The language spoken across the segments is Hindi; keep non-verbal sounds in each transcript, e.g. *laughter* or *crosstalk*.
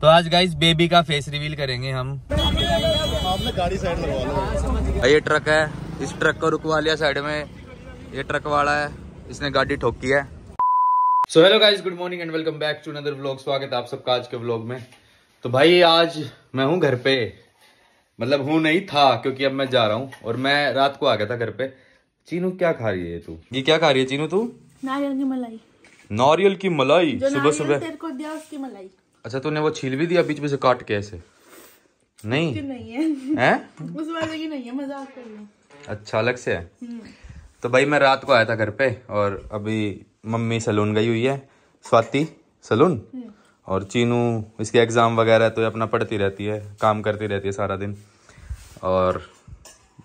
तो आज गाइस बेबी का फेस रिवील करेंगे हम। आपने गाड़ी साइड लगवा लो ये ट्रक है। इस ट्रक को रुकवा लिया साइड में। ये ट्रक वाला है। इसने गाड़ी ठोकी है। So hello guys good morning and welcome back to another vlog स्वागत है आप सबका आज के व्लॉग में। तो भाई आज मैं हूँ घर पे। मतलब हूँ नहीं था क्योंकि अब मैं जा रहा हूँ। और मैं रात को आ गया था घर पे। चीनू क्या खा रही है तू? ये क्या खा रही है चीनू तू? नारियल की मलाई। नारियल की मलाई? सुबह सुबह। तेरे को दिया उसकी मलाई। अच्छा तूने वो छील भी दिया बीच में से काट के ऐसे? नहीं? नहीं है। है? उस वाले की नहीं है मज़ाक कर रही हूँ। अच्छा अलग से है? हम्म। तो भाई मैं रात को आया था घर पे और अभी मम्मी सलून गई हुई है। स्वाति सलून? और चीनू इसके एग्ज़ाम वगैरह तो ये अपना पढ़ती रहती है काम करती रहती है सारा दिन। और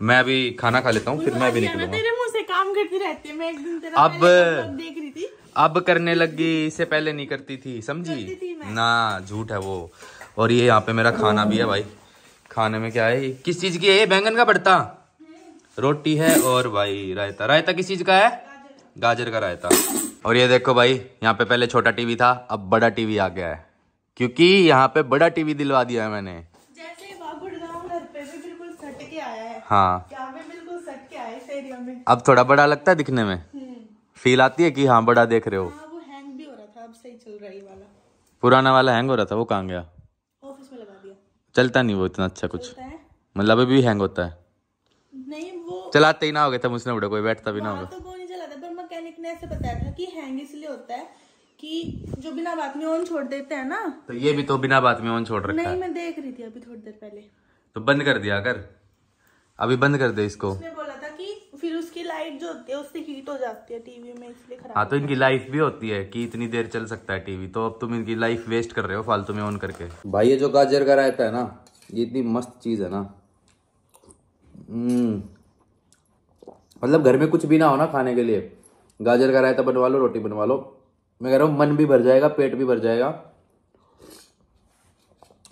मैं अभी खाना खा लेता हूँ फिर मैं भी निकलूँगा। तेरे मुँह से काम करती रहती है मैं एक दिन तेरा अब- अब करने लगी इससे पहले नहीं करती थी समझी? ना झूठ है वो। और ये यहाँ पे मेरा खाना भी है भाई। खाने में क्या है? किस चीज़ की है ये? बैंगन का भरता? रोटी है और भाई रायता। रायता किस चीज़ का है? गाजर का रायता। और ये देखो भाई यहाँ पे पहले छोटा टीवी था अब बड़ा टीवी आ गया है। क्योंकि यहाँ पे बड़ा टीवी दिलवा दिया है मैंने। है अब थोड़ा बड़ा लगता है दिखने में। फील आती है कि हाँ बड़ा देख रहे हो? हाँ वो हैंग भी हो रहा था अब सही चल रहा है वाला। पुराना वाला हैंग हो रहा था वो कहाँ गया? ऑफ़िस में लगा दिया। चलता नहीं वो इतना अच्छा कुछ। मतलब अभी भी हैंग होता है। नहीं वो चलाते ही ना होगे तब उसने उड़े कोई बैठता भी ना होगा। तो वो नहीं चला था पर मैकेनिक ने ऐसे बताया था कि हैंग इसलिए होता है कि जो बिना बात में ऑन छोड़ देते हैं ना। तो ये भी तो बिना बात में ऑन छोड़ रखा नहीं मैं देख रही थी अभी थोड़ी देर पहले। तो बंद कर दिया कर। अभी बंद कर दे इसको। उसने बोला था फिर उसकी लाइट जो होती है उससे हीट हो जाती है टीवी में इसलिए खराब हाँ तो इनकी लाइफ भी होती है कि इतनी देर चल सकता है टीवी तो अब तुम इनकी लाइफ वेस्ट कर रहे हो फालतू में ऑन करके। भाई ये जो गाजर का रायता है ना ये इतनी मस्त चीज़ है ना। हम्म। मतलब घर में कुछ भी ना हो ना खाने के लिए गाजर का रायता बनवा लो रोटी बनवा लो। मैं कह रहा हूँ मन भी भर जाएगा पेट भी भर जाएगा।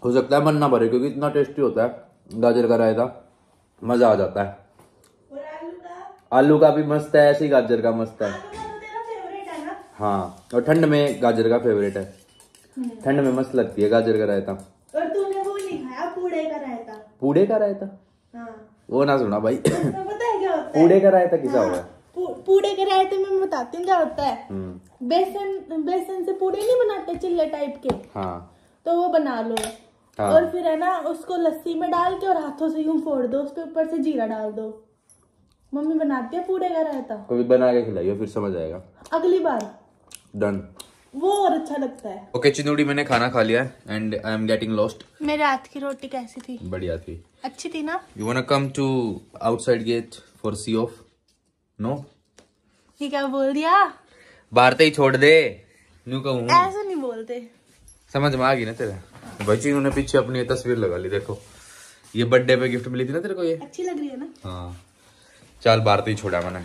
हो सकता है मन ना भरे क्योंकि इतना टेस्टी होता है गाजर का रायता मज़ा आ जाता है। आलू का भी मस्त है ऐसे ही गाजर का मस्त है। तो तेरा फेवरेट है ना? हाँ और ठंड में गाजर का फेवरेट है। ठंड में मस्त लगती है गाजर का रायता। और तूने वो नहीं खाया पूड़े का रायता? पूड़े का रायता? हाँ। वो ना सुना भाई। पता है क्या होता है? पूड़े का रायता किसा है पू- पूड़े के रायते में मैं बताती हूँ क्या होता है। हम्म, बेसन बेसन से पूड़े नहीं बनाते चिल्ले टाइप के? हाँ। तो वो बना लो। हाँ। और फिर है ना उसको लस्सी में डाल के और हाथों से यूँ फोड़ दो उसके ऊपर से जीरा डाल दो। मम्मी बनाती है? पूड़े का रहता कभी बना के खिलाइए फिर समझ आएगा। अगली बार। डन वो और अच्छा लगता है। ओके चिनूड़ी मैंने खाना खा लिया है and I am getting lost मेरे हाथ की रोटी कैसी थी? बढ़िया थी। अच्छी थी ना? You want come to outside get for see off no ये क्या बोल दिया? बाहर ही छोड़ दे। न्यू कहूँ। ऐसे नहीं बोलते। समझ में आ गई ना तेरे? भाई चीनू ने पीछे अपनी तस्वीर लगा ली देखो। ये बर्थडे पे गिफ्ट मिली थी ना तेरे को ये? अच्छी लग रही है ना? हाँ। चल तो ही छोड़ा मैंने।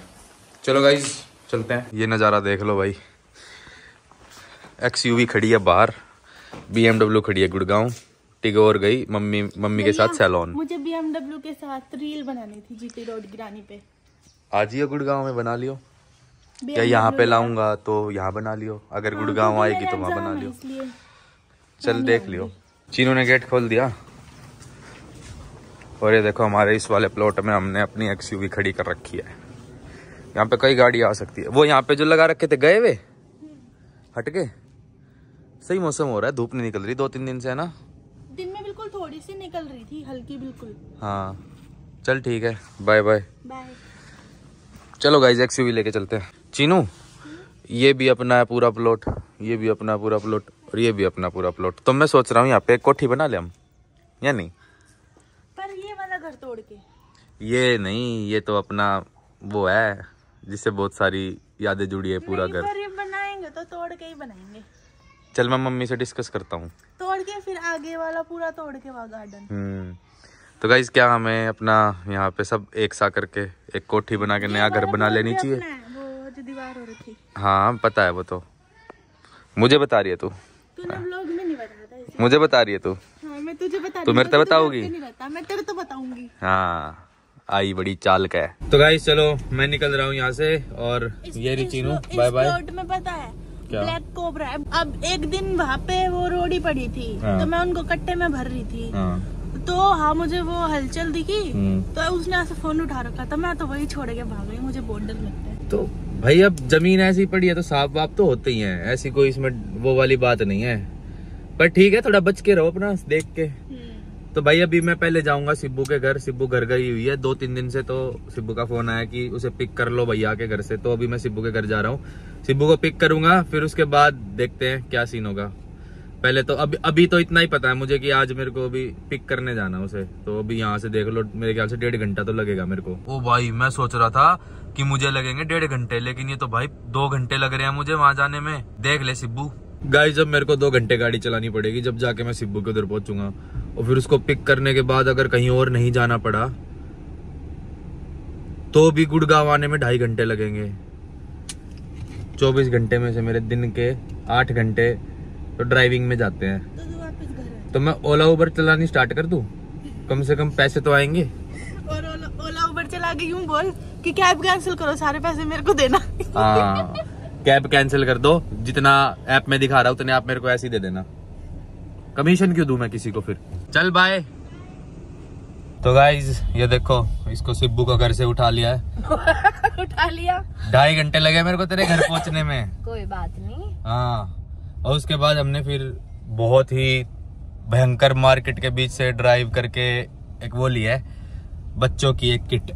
चलो गाइज़ चलते हैं। ये नज़ारा देख लो भाई। एक्स यूवी खड़ी है बाहर। बी खड़ी है गुड़गांव। टिगोर गई मम्मी मम्मी के साथ सैलॉन मुझे BMW के साथ रील बनानी थी जीटी रोड गिरानी पे। आज ही गुड़गांव में बना लियो। या BMW यहाँ पे लाऊँगा तो यहाँ बना लियो। अगर गुड़गांव आएगी तो वहाँ बना लियो। चल देख लियो। चीनू ने गेट खोल दिया। और ये देखो हमारे इस वाले प्लॉट में हमने अपनी एक्सयूवी खड़ी कर रखी है। यहाँ पे कई गाड़ी आ सकती है। वो यहाँ पे जो लगा रखे थे गए वे? हट गए। सही मौसम हो रहा है धूप नहीं निकल रही। दो तीन दिन से है ना? दिन में बिल्कुल थोड़ी सी निकल रही थी हल्की बिल्कुल। हाँ। चल ठीक है। बाय बाय चलो गाइज़ एक्सयूवी लेके चलते हैं। चीनू ये भी अपना है पूरा प्लॉट ये भी अपना पूरा प्लॉट और ये भी अपना पूरा प्लॉट तो मैं सोच रहा हूँ यहाँ पे एक कोठी बना ले हम। या नहीं? तोड़ के। ये नहीं ये तो अपना वो है जिससे बहुत सारी यादें जुड़ी है पूरा घर। बनाएँगे तो तोड़ के ही बनाएँगे। चल मैं मम्मी से डिस्कस करता हूँ। तोड़ के फिर आगे वाला पूरा तोड़ के वहाँ गार्डन हम्म। तो गाइज़ क्या हमें अपना यहाँ पे सब एक सा करके एक कोठी बना के नया घर बना लेनी चाहिए? हो पता है वो तो। मुझे बता रही है तू। मुझे बता रही है तू। मैं तुझे बता तू मेरे तो बताओगी? मैं तेरे तो बताऊँगी। हाँ आई बड़ी चाल का है। तो गाइस चलो मैं निकल रहा हूँ यहाँ से और ये रही चीनू बाय बाय में पता है क्या? ब्लैक कोबरा है। अब एक दिन वहाँ पे वो रोड़ी पड़ी थी हाँ। तो मैं उनको कट्टे में भर रही थी। हाँ। तो हाँ मुझे वो हलचल दिखी हम्म। तो उसने ऐसे फ़ोन उठा रखा था मैं तो वही छोड़ के भाग गई मुझे बहुत डर लगता है। तो भाई अब ज़मीन ऐसी पड़ी है तो साफ़ वाप तो होते ही है। ऐसी कोई इसमें वो वाली बात नहीं है। पर ठीक है थोड़ा बच के रहो अपना देख के। तो भाई अभी मैं पहले जाऊँगा सिब्बू के घर सिब्बू घर गई हुई है। दो तीन दिन से तो सिब्बू का फ़ोन आया कि उसे पिक कर लो भैया के घर से। तो अभी मैं सिब्बू के घर जा रहा हूँ। सिब्बू को पिक करूँगा फिर उसके बाद देखते हैं क्या सीन होगा। पहले तो अभी अभी तो इतना ही पता है मुझे कि आज मेरे को अभी पिक करने जाना उसे। तो अभी यहाँ से देख लो मेरे ख्याल से डेढ़ घंटा तो लगेगा मेरे को। ओ भाई मैं सोच रहा था कि मुझे लगेंगे डेढ़ घंटे लेकिन ये तो भाई दो घंटे लग रहे हैं मुझे वहाँ जाने में। देख ले सिब्बू। गाई जब मेरे को दो घंटे गाड़ी चलानी पड़ेगी जब जाके मैं सिब्बू के उधर पहुंचूँगा। और फिर उसको पिक करने के बाद अगर कहीं और नहीं जाना पड़ा तो भी गुड़गांव आने में ढाई घंटे लगेंगे। चौबीस घंटे में से मेरे दिन के आठ घंटे तो ड्राइविंग में जाते हैं। तो तू मैं ओला उबर चलानी स्टार्ट कर दूँ? *laughs* कम से कम पैसे तो आएँगे। और ओला ओला उबर चला के यूँ बोल कि कैब कैंसिल करो सारे पैसे मेरे को देना। हाँ। कैब कैंसिल कर दो जितना ऐप में दिखा रहा उतने आप मेरे को ऐसे ही दे देना। कमीशन क्यों दूँ मैं किसी को फिर? चल बाय तो गाइज़ ये देखो इसको सिब्बू को घर से उठा लिया है। *laughs* उठा लिया। ढाई घंटे लगे मेरे को तेरे घर *laughs* पहुँचने में। कोई बात नहीं। हाँ और उसके बाद हमने फिर बहुत ही भयंकर मार्केट के बीच से ड्राइव करके एक वो लिया है बच्चों की एक किट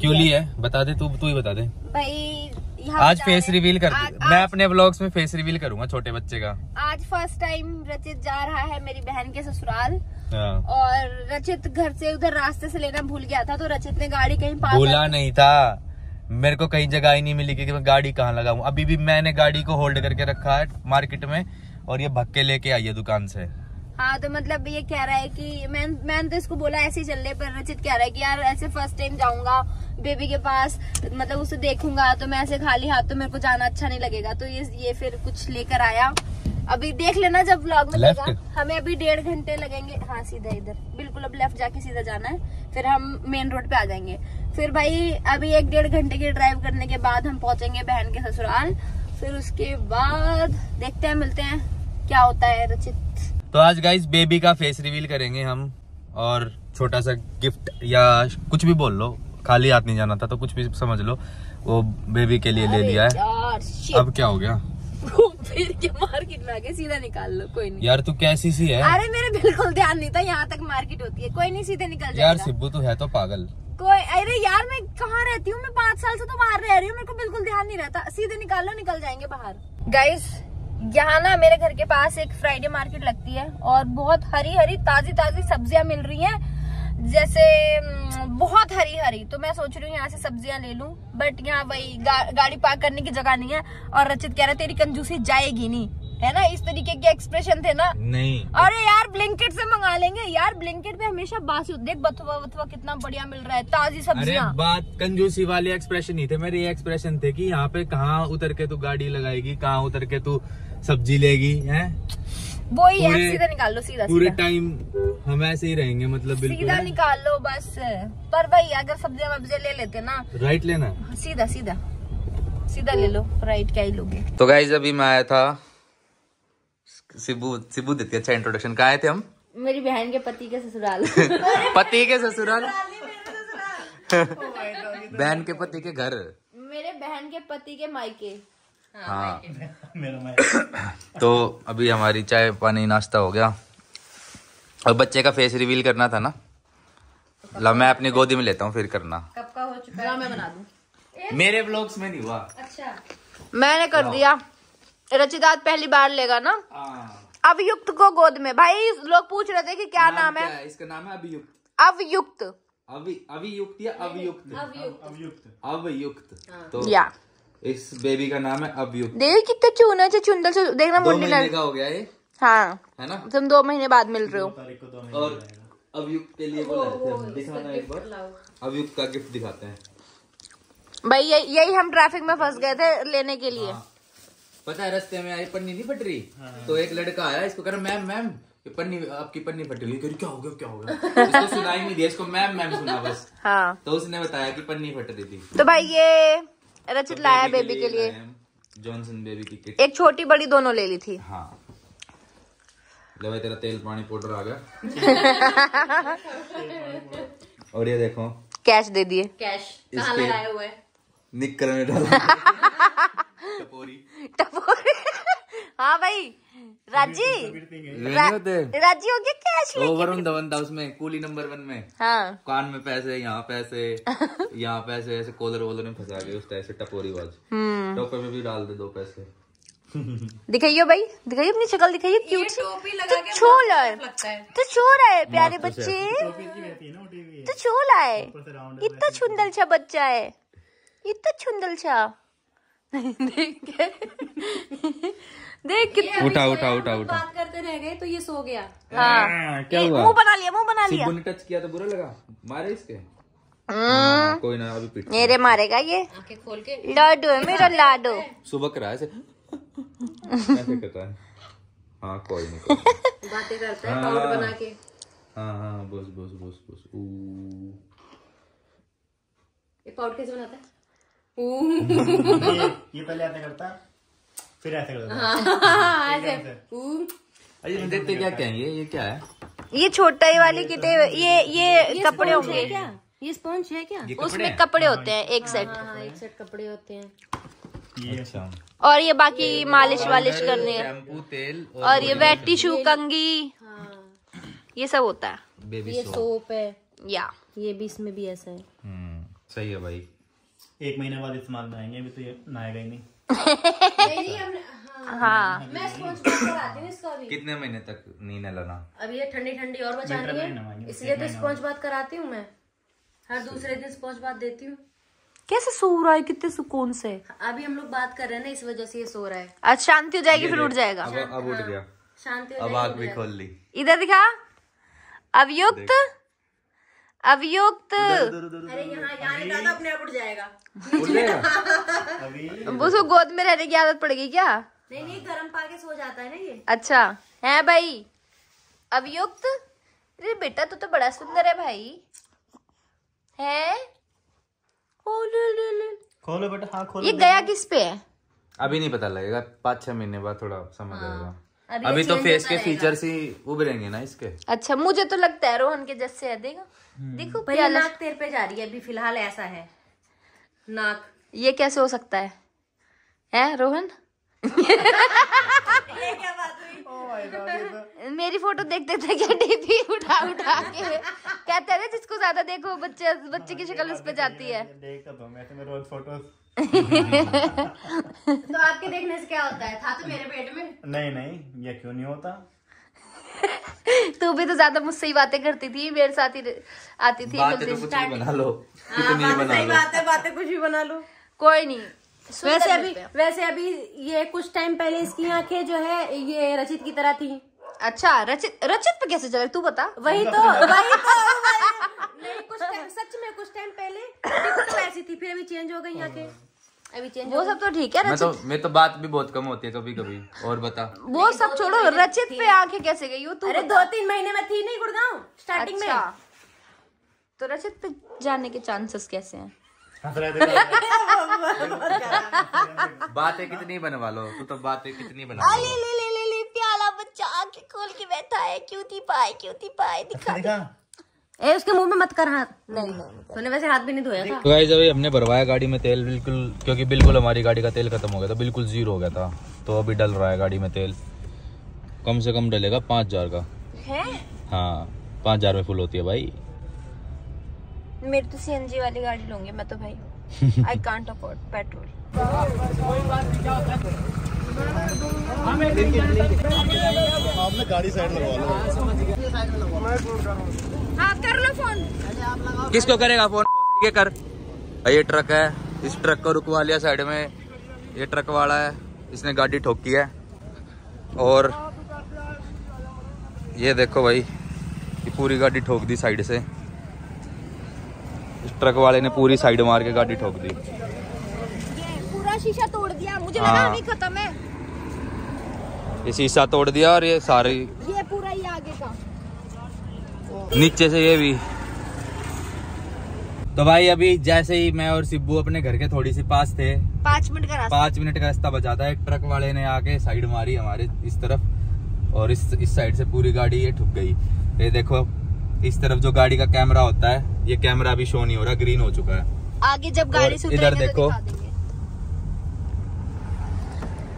क्यों ली है? बता दे तू तू ही बता दे। भाई आज फेस रिवील कर आज- मैं अपने व्लॉग्स में फेस रिवील करूँगा छोटे बच्चे का। आज फ़र्स्ट टाइम रचित जा रहा है मेरी बहन के ससुराल। हाँ। और रचित घर से उधर रास्ते से लेना भूल गया था तो रचित ने गाड़ी कहीं भूला नहीं था। मेरे को कहीं जगह ही नहीं मिली कि मैं गाड़ी कहाँ लगाऊँ? अभी भी मैंने गाड़ी को होल्ड करके रखा है मार्केट में और ये भक्के लेके आई है दुकान से। हाँ तो मतलब ये कह रहा है कि मैं मैंने तो इसको बोला ऐसे ही चल रहे पर रचित कह रहा है कि यार ऐसे फ़र्स्ट टाइम जाऊँगा बेबी के पास मतलब उसे देखूँगा तो मैं ऐसे खाली हाथ तो मेरे को जाना अच्छा नहीं लगेगा। तो ये ये फिर कुछ लेकर आया। अभी देख लेना जब व्लॉग में लेगा हमें अभी डेढ़ घंटे लगेंगे। हाँ सीधा इधर। बिल्कुल अब लेफ़्ट जाके सीधा जाना है। फिर हम मेन रोड पे आ जाएँगे। फिर भाई अभी एक डेढ़ घंटे की ड्राइव करने के बाद हम पहुँचेंगे बहन के ससुराल। फिर उसके बाद देखते हैं मिलते हैं। क्या होता है रचित? तो आज गाइस बेबी का फेस रिवील करेंगे हम और छोटा सा गिफ्ट या कुछ भी बोल लो। खाली हाथ नहीं जाना था तो कुछ भी समझ लो। वो बेबी के लिए ले लिया है। अब क्या हो गया? फिर के मार्केट में आके सीधा निकाल लो कोई नहीं। यार तू कैसी सी है? अरे मेरे बिल्कुल ध्यान नहीं था यहाँ तक मार्केट होती है। कोई नहीं सीधे निकल यार सिब्बू तू है तो पागल। कोई अरे यार मैं कहाँ रहती हूँ? मैं पाँच साल से तो बाहर रह रही हूँ मेरे को बिल्कुल ध्यान नहीं रहता। सीधे निकाल लो निकल जाएँगे बाहर। गाइस यहाँ ना मेरे घर के पास एक फ्राइडे मार्केट लगती है और बहुत हरी हरी ताजी ताजी सब्ज़ियाँ मिल रही हैं। जैसे हम्म, बहुत हरी हरी तो मैं सोच रही हूँ यहाँ से सब्ज़ियाँ ले लूँ बट यहाँ वही गा, गाड़ी पार्क करने की जगह नहीं है और रचित कह रहा है तेरी कंजूसी जाएगी नहीं। है ना? इस तरीके के एक्सप्रेशन थे ना? नहीं। अरे यार ब्लिंकेट से मंगा लेंगे। यार ब्लिंकेट पे हमेशा बासी देख बथुआ बथुआ कितना बढ़िया मिल रहा है ताजी अरे बात कंजूसी वाले एक्सप्रेशन नहीं थे। मेरे ये एक्सप्रेशन थे कि यहाँ पे कहाँ उतर के तू गाड़ी लगाएगी कहाँ उतर के तू सब्ज़ी लेगी हैं? वो ही है पूरे- सीधा निकाल लो सीधा पूरे टाइम हम ऐसे ही रहेंगे मतलब बिल्कुल सीधा निकाल लो बस। पर भाई अगर सब्ज़ियाँ वब्जियाँ ले लेते ना। राइट लेना? सीधा सीधा। सीधा ले लो राइट क्या ही लोगे। तो गाइज़ अभी मैं आया था। सिबू सिबू देती अच्छा इंट्रोडक्शन कहा आए थे हम? मेरी बहन के पति के ससुराल। *laughs* पति के ससुराल। *laughs* बहन के पति के घर। मेरे बहन के पति के मायके। हाँ *coughs* *coughs* तो अभी हमारी चाय पानी नाश्ता हो गया। और बच्चे का फेस रिवील करना था ना? ला मैं अपनी गोदी में लेता हूँ फिर करना। कब का हो चुका है? मैं बना दूँ। मेरे ब्लॉग्स में नहीं हुआ। अच्छा। मैंने कर दिया। रचिदात पहली बार लेगा ना? अभियुक्त को गोद में। भाई लोग पूछ रहे थे कि क्या नाम है? इसका नाम है अभियुक्त। अभियुक्त। अभि अभियुक्त या अभियुक्त? अभियुक्त। तो या। इस बेबी का नाम है अभियुक्त देख कितने चूने से चुंदल से देखना दो महीने का हो गया ये। हाँ। है ना? तुम दो महीने बाद मिल रहे हो। और अभियुक्त के लिए बोला दिखाना एक बार। अभियुक्त का गिफ्ट दिखाते हैं। भाई यही यही हम ट्रैफ़िक में फंस गए थे लेने के लिए। पता है रास्ते में आई पन्नी नहीं फट रही? तो एक लड़का आया इसको कह रहा मैम मैम पन्नी आपकी पन्नी फटी हुई रही, क्या हो गया क्या हो गया? *laughs* इसको सुनाई नहीं दिया इसको मैम मैम सुना बस। हाँ। तो उसने बताया कि पन्नी फट रही थी। तो भाई ये रचित लाया बेबी के लिए लिए। जॉनसन बेबी की किट। एक छोटी बड़ी दोनों ले ली थी। हाँ। ले भाई तेरा तेल पानी पाउडर आ गया। *laughs* और ये देखो। कैश दे दिए। कैश। कहाँ लगाए लगाए हुए निकल में डाला। *laughs* टपोरी। टपोरी। हाँ भाई राज़ी। राज़ी हो गया कैश वो वरुण धवन था उसमें कूली नंबर वन में। हाँ। कान में पैसे यहाँ पैसे *laughs* यहाँ पैसे ऐसे कॉलर वॉलर में फंसा के उस तरह से टपोरी बाज हम्म। टोपे में भी डाल दे दो पैसे। दिखाइए भाई दिखाइए अपनी शक्ल दिखाइए क्यूट सी टोपी लगा तो के छू है। तो छू रहा है प्यारे बच्चे। तो छू है। इतना छुंदल छा बच्चा है। इतना छुंदल छा *laughs* देख के। *laughs* देख कितना उठा उठा उठा उठा। बात करते रह गए तो ये सो गया। हाँ क्या हुआ? मुँह बना लिया मुँह बना लिया। सिब्बू ने टच किया तो बुरा लगा। मारे इसके? हम्म, हाँ, कोई ना अभी पीट मेरे मारेगा ये? आँखें खोल के। लाडो है मेरा लाडो। सुबह करा ऐसे *laughs* ऐसे करता है। हाँ कोई नहीं बातें करता है पाउडर बना के। हाँ हाँ बस बस बस बस। ऊ। ये पाउडर कैसे बनाता है? *laughs* ये ये पहले ऐसे करता। फिर ऐसे करता हाँ, ऐसे। ऊ, अरे देखते क्या कहेंगे ये ये क्या है? ये छोटा ये वाली किटे ये ये कपड़े होंगे। क्या? ये स्पॉन्ज है क्या? उसमें कपड़े होते हैं एक सेट हाँ एक सेट कपड़े होते हैं। ये अच्छा। और ये बाकी मालिश वालिश करने। तेल और ये वेट टिश्यू कंगी। ये सब होता है। बेबी ये सोप। सोप है। या। ये भी इसमें भी ऐसा है। हम्म सही है भाई। एक महीने बाद इस्तेमाल में आएँगे अभी तो ये नहाएगा ही नहीं। हाँ। मैं स्पॉन्ज कराती हूँ इसका अभी कितने महीने तक नींद है लाना अब ये ठंडी ठंडी और नहीं नहाएँगे, है। इसलिए तो स्पॉन्ज बात कराती हूँ मैं। हर दूसरे दिन स्पॉन्ज बात देती हूँ। कैसे सो रहा है? कितने सुकून से। अभी हम लोग बात कर रहे हैं ना इस वजह से ये सो रहा है। आज शांति हो जाएगी फिर उठ जाएगा। अब अब उठ गया। शांति हो अब आग भी खोल ली। इधर दिखा। अभियुक्त अभियुक्त। अरे यहाँ यहाँ नहीं दादा अपने आप उठ जाएगा। उठ जाएगा अभी। उसको गोद में रहने की आदत पड़ेगी क्या? नहीं नहीं गर्म पाके सो जाता है ना ये। अच्छा। है भाई अभियुक्त? अरे बेटा तू तो बड़ा सुंदर है भाई। है? खोलो बेटा हाँ खोलो ये गया किस पे है? अभी नहीं पता लगेगा पाँच छह महीने बाद थोड़ा समझ आएगा। हाँ। अभी अभी तो फेस के। फीचर्स ही उभरेंगे ना इसके। अच्छा मुझे तो लगता है रोहन के जैसे है देखो। देखो भैया प्याला नाक तेर पे जा रही है अभी फ़िलहाल ऐसा है। नाक। ये कैसे हो सकता है? है रोहन? *laughs* मेरी फ़ोटो देखते थे क्या डीपी उठा उठा के कहते हैं जिसको ज़्यादा देखो बच्चे बच्चे की शक्ल उस पे जाती है देखता तो तो *laughs* तो आपके देखने से क्या होता है? था तो मेरे पेट में? नहीं नहीं ये क्यों नहीं होता? *laughs* तू भी तो ज़्यादा मुझसे ही बातें करती थी मेरे साथ ही आती थी बातें तो कुछ भी बना लो कितनी बना लो। बात है बातें कुछ भी बना लो। कोई नहीं वैसे अभी वैसे अभी ये कुछ टाइम पहले इसकी आँखें जो है ये रचित की तरह थी। अच्छा रचित रचित पे कैसे चले? तू बता। वही तो वही तो नहीं कुछ टाइम सच में कुछ टाइम पहले तो ऐसी थी फिर अभी चेंज हो गई आँखें। अभी चेंज वो सब तो ठीक है मैं तो मैं तो बात भी बहुत कम होती है कभी कभी और बता। वो सब छोड़ो रचित पे आँखें कैसे गई वो तू अरे दो तीन महीने में थी नहीं गुड़गांव स्टार्टिंग अच्छा। में तो रचित पे जाने के चांसेस कैसे हैं? हंस रहे थे बातें कितनी बनवा लो तू तो बातें कितनी बना ले। ले ले ले प्याला बच्चा आँखें खोल के बैठा है क्यूटी पाए क्यूटी पाए दिखा देखा? ए उसके मुँह में मत कर हाथ। नहीं तूने वैसे हाथ भी नहीं धोया था। तो गाइस अभी हमने भरवाया गाड़ी में तेल बिल्कुल क्योंकि बिल्कुल हमारी गाड़ी का तेल खत्म हो गया था बिल्कुल ज़ीरो हो गया था। तो अभी डल रहा है गाड़ी में तेल। कम से कम डलेगा पाँच हज़ार का। है? हाँ पाँच हज़ार में फुल होती है भाई। मेरी तो सीएनजी वाली गाड़ी लूँगी मैं तो भाई। आई कांट अफोर्ड पेट्रोल आपने गाड़ी साइड लगवा लो। हाँ कर लो फ़ोन। किसको करेगा फ़ोन? के कर। ये ट्रक है। इस ट्रक को रुकवा लिया साइड में। ये ट्रक वाला है। इसने गाड़ी ठोकी है। और ये देखो भाई ये पूरी गाड़ी ठोक दी साइड से। इस ट्रक वाले ने पूरी साइड मार के गाड़ी ठोक दी। पूरा शीशा तोड़ दिया। मुझे हाँ। लगा अभी खत्म है। ये शीशा तोड़ दिया और ये सारी ये पूरा ही आगे का। नीचे से ये भी। तो भाई अभी जैसे ही मैं और सिब्बू अपने घर के थोड़ी सी पास थे पाँच मिनट का रास्ता। पाँच मिनट का रास्ता बचा था। एक ट्रक वाले ने आके साइड मारी हमारे इस तरफ़ और इस इस साइड से पूरी गाड़ी ये ठुक गई। ये देखो इस तरफ़ जो गाड़ी का कैमरा होता है ये कैमरा अभी शो नहीं हो रहा ग्रीन हो चुका है। आगे जब गाड़ी इधर तो देखो।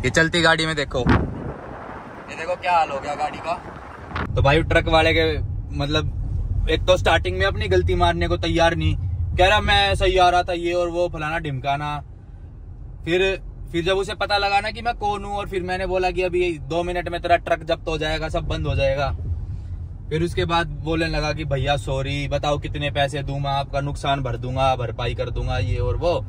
ये चलती गाड़ी में देखो। ये देखो क्या हाल हो गया गाड़ी का। तो भाई ट्रक वाले के मतलब एक तो स्टार्टिंग में अपनी गलती मारने को तैयार नहीं। कह रहा, मैं सही आ रहा था ये और वो, फलाना ढिमकाना। फिर फिर जब उसे पता लगा ना कि मैं कौन हूँ और फिर मैंने बोला कि अभी दो मिनट में तेरा ट्रक जब्त हो जाएगा, सब बंद हो जाएगा। फिर उसके बाद बोलने लगा कि, भैया सॉरी बताओ कितने पैसे दूँ मैं आपका, नुकसान भर दूँगा, भरपाई कर दूँगा, ये और वो।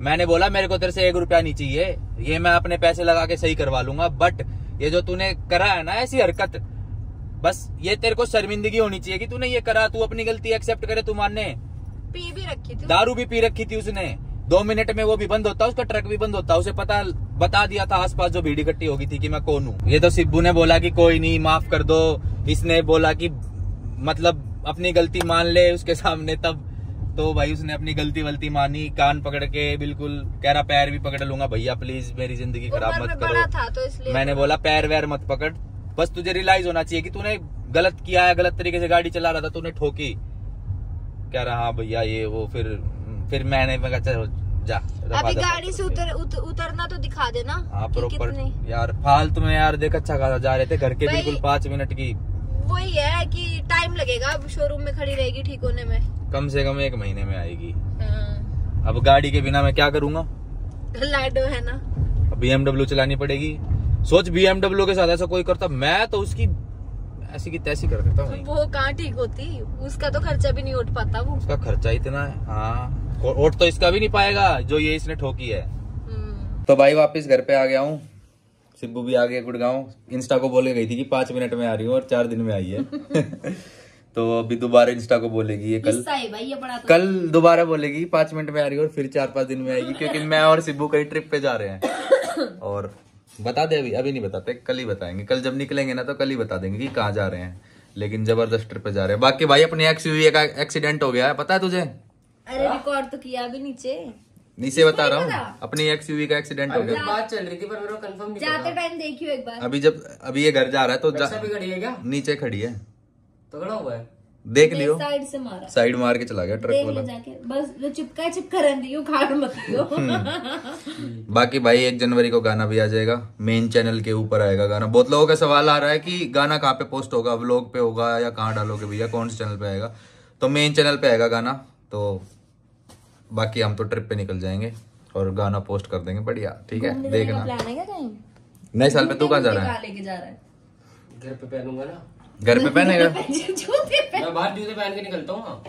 मैंने बोला, मेरे को तेरे से एक रुपया नहीं चाहिए, ये मैं अपने पैसे लगा के सही करवा लूँगा बट ये जो तूने करा है ना, ऐसी हरकत बस ये तेरे को शर्मिंदगी होनी चाहिए कि तूने ये करा तू अपनी गलती एक्सेप्ट करे तू मानने पी भी रखी थी। दारू भी पी रखी थी उसने। दो मिनट में वो भी बंद होता उसका ट्रक भी बंद होता उसे पता बता दिया था आसपास जो भीड़ इकट्ठी होगी थी कि मैं कौन हूँ। ये तो सिब्बू ने बोला कि कोई नहीं माफ़ कर दो। इसने बोला कि मतलब अपनी गलती मान ले उसके सामने तब। तो भाई उसने अपनी गलती वलती मानी कान पकड़ के बिल्कुल कह रहा पैर भी पकड़ लूँगा। भैया प्लीज़ मेरी ज़िंदगी खराब मत करो। था तो मैंने बोला पैर वैर मत पकड़। बस तुझे रियलाइज़ होना चाहिए कि तूने गलत किया है गलत तरीके से गाड़ी चला रहा था तूने ठोकी। कह रहा हाँ भैया ये वो फिर फिर मैंने मैं जा अभी गाड़ी से उतर, उत, उतरना तो दिखा देना हाँ प्रॉपर यार फालतू में यार देख अच्छा खासा जा रहे थे घर के बिल्कुल पाँच मिनट की। वही है कि टाइम लगेगा अब शोरूम में खड़ी रहेगी ठीक होने में। कम से कम एक महीने में आएगी। हाँ। अब गाड़ी के बिना मैं क्या करूँगा? लाडो है ना। बीएमडब्ल्यू चलानी पड़ेगी। सोच बीएमडब्ल्यू के साथ ऐसा कोई करता मैं तो उसकी ऐसी की तैसी कर देता हूँ। वो कहाँ ठीक होती? उसका तो खर्चा भी नहीं उठ पाता वो। उसका खर्चा इतना है हाँ। और तो इसका भी नहीं पाएगा जो ये इसने ठोकी है। हम्म। तो भाई वापस घर पे आ गया हूँ। सिब्बू भी आ गया गुड़गांव। इंस्टा को बोले गई थी कि पाँच मिनट में आ रही हूँ और चार दिन में आई है। *laughs* तो अभी दोबारा इंस्टा को बोलेगी ये कल। भाई ये बड़ा तो। कल दोबारा बोलेगी पाँच मिनट में आ रही है और फिर चार पाँच दिन में आएगी क्योंकि मैं और सिब्बू कहीं ट्रिप पे जा रहे हैं। *coughs* और बता दे अभी अभी नहीं बताते कल ही बताएँगे। कल जब निकलेंगे ना तो कल ही बता देंगे कि कहाँ जा रहे हैं। लेकिन ज़बरदस्त ट्रिप पे जा रहे हैं। बाकी भाई अपने एक्स का एक्सीडेंट हो गया है पता है तुझे? अरे रिकॉर्ड तो किया अभी नीचे। नीचे बता रहा हूँ। अपनी एक्स यूवी का एक्सीडेंट हो गया। बात चल रही थी पर मेरे कंफर्म नहीं जाते टाइम देखियो एक बार। अभी जब अभी ये घर जा रहा है तो जा, खड़ी है क्या? नीचे खड़ी है। तगड़ा हुआ है। देख लियो। साइड से मारा। साइड मार के चला गया ट्रक वाला। जाके। बस जो चिपका चिपका रहने दियो खाड़ मत दियो *laughs* बाकी भाई एक जनवरी को गाना भी आ जाएगा। मेन चैनल के ऊपर आएगा गाना। बहुत लोगों का सवाल आ रहा है कि गाना कहाँ पे पोस्ट होगा? व्लॉग पे होगा या कहाँ डालोगे भैया? कौन से चैनल पे आएगा? तो मेन चैनल पे आएगा गाना। तो बाकी हम तो ट्रिप पे निकल जाएँगे और गाना पोस्ट कर देंगे। बढ़िया ठीक है? देखना। नए साल पे तू कहाँ जा रहा है? जा रहा है। घर पे पहनूँगा ना। घर पे पहनेगा। *laughs* जूते मैं बाहर जूते पहन के निकलता हूँ हाँ।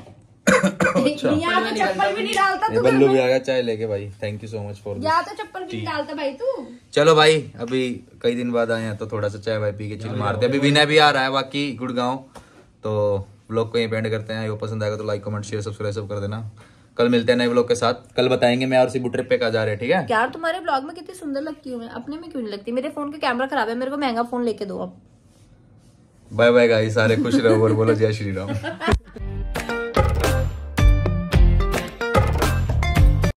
अच्छा। तो चप्पल भी नहीं डालता ये बल्लू भी आ गया चाय लेके भाई। Thank you so much for यहाँ तो चप्पल भी नहीं डालता भाई तू। चलो भाई अभी कई दिन बाद आए हैं तो थोड़ा सा चाय वाय पी के चिल मारते हैं। अभी विनय भी आ रहा है बाकी गुड़गांव। तो ब्लॉग को यहीं पेंड करते हैं। वो पसंद आएगा तो लाइक कमेंट शेयर सब्सक्राइब सब कर देना। कल मिलते हैं नए ब्लॉग के साथ। कल बताएँगे मैं और सिबू ट्रिप पे कहा जा रहे हैं ठीक है? यार तुम्हारे ब्लॉग में कितनी सुंदर लगती हूँ मैं। अपने में क्यों नहीं लगती? मेरे फ़ोन का कैमरा खराब है मेरे को महँगा फ़ोन लेके दो अब। बाय बाय गाइस सारे खुश रहो और बोलो जय श्री राम।